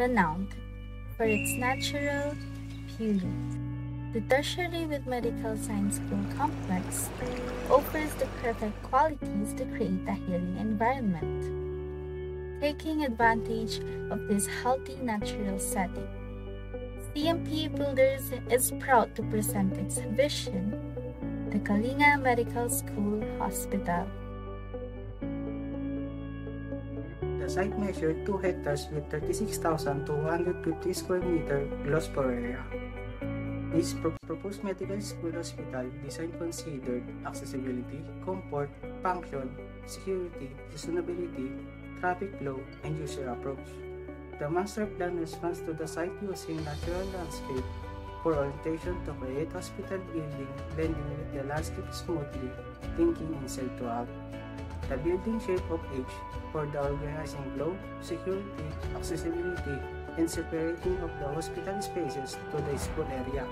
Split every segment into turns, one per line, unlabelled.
renowned for its natural beauty. The Tertiary with Medical Science School complex offers the perfect qualities to create a healing environment. Taking advantage of this healthy natural setting, CMP Builders is proud to present its vision, the Kalinga Medical School Hospital.
The site measured 2 hectares with 36,250 square meter gross floor area. This pro proposed medical school hospital design considered accessibility, comfort, function, security, sustainability, traffic flow, and user approach. The master plan responds to the site using natural landscape for orientation to create hospital building blending with the landscape smoothly, thinking inside to out. The building shape of H for the organizing flow, security, accessibility, and separating of the hospital spaces to the school area.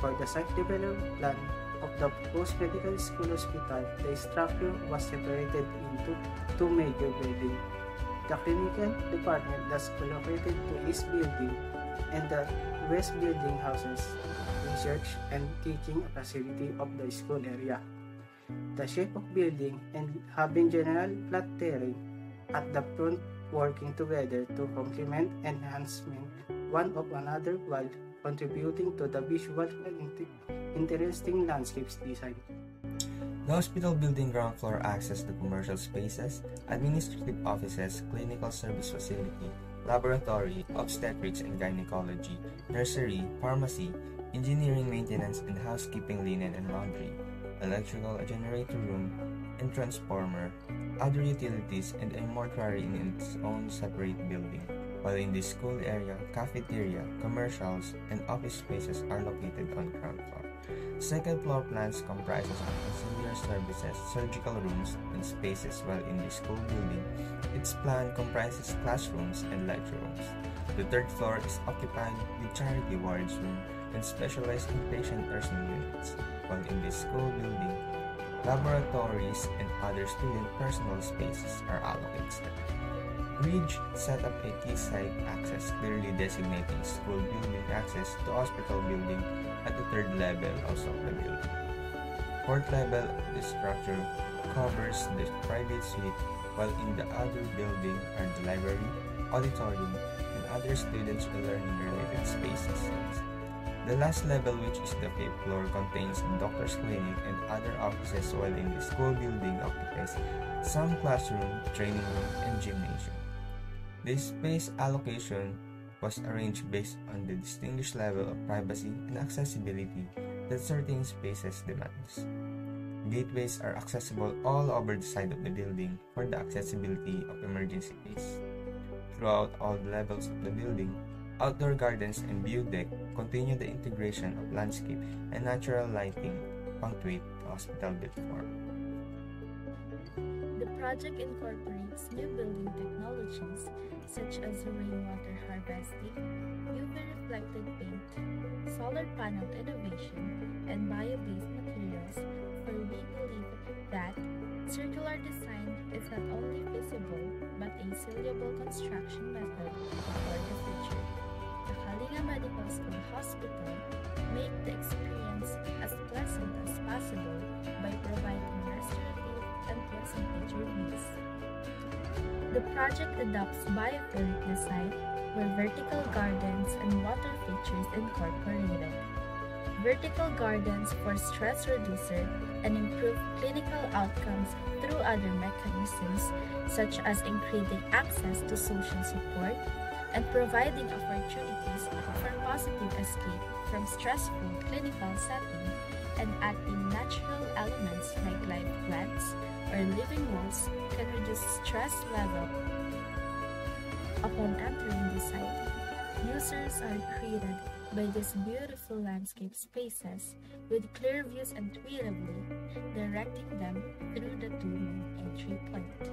For the site development plan of the post-medical school hospital, the structure was separated into two major buildings. The clinical department thus located to East Building and the West Building houses research and teaching facility of the school area the shape of building, and having general flat terrain at the front working together to complement enhancement one of another while contributing to the visual and interesting landscapes design.
The hospital building ground floor access to commercial spaces, administrative offices, clinical service facility, laboratory, obstetrics and gynecology, nursery, pharmacy, engineering maintenance and housekeeping linen and laundry, electrical generator room, and transformer, other utilities, and a mortuary in its own separate building. While in the school area, cafeteria, commercials, and office spaces are located on ground floor. Second floor plans comprises of auxiliary services, surgical rooms, and spaces while in the school building, its plan comprises classrooms and lecture rooms. The third floor is occupied with charity wards room and specialized inpatient nursing units while in the school building, laboratories and other student personal spaces are allocated. Bridge set up a key site access clearly designating school building access to hospital building at the third level also of the building. Fourth level of the structure covers the private suite while in the other building are the library, auditorium, and other students learning related spaces. The last level, which is the fifth floor, contains the doctor's clinic and other offices while in the school building occupies some classroom, training room, and gymnasium. This space allocation was arranged based on the distinguished level of privacy and accessibility that certain spaces demands. Gateways are accessible all over the side of the building for the accessibility of emergency case. Throughout all the levels of the building, Outdoor gardens and view deck continue the integration of landscape and natural lighting punctuate the hospital built form.
The project incorporates new building technologies such as rainwater harvesting, UV reflected paint, solar panel innovation, and bio-based materials for we believe that circular design is not only feasible but a saleable construction method for the future. Medical School Hospital make the experience as pleasant as possible by providing restorative and pleasant reviews. The project adopts biophilic design where vertical gardens and water features incorporated. Vertical gardens for stress reducer and improve clinical outcomes through other mechanisms such as increasing access to social support, and providing opportunities for positive escape from stressful clinical setting and adding natural elements like live plants or living walls can reduce stress level. Upon entering the site, users are greeted by these beautiful landscape spaces with clear views intuitively, directing them through the two main entry point.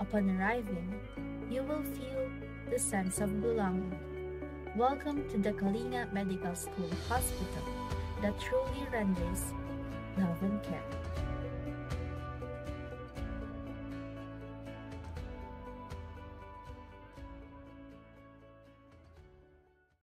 Upon arriving, you will feel the sense of belonging. Welcome to the Kalinga Medical School Hospital that truly renders love and care.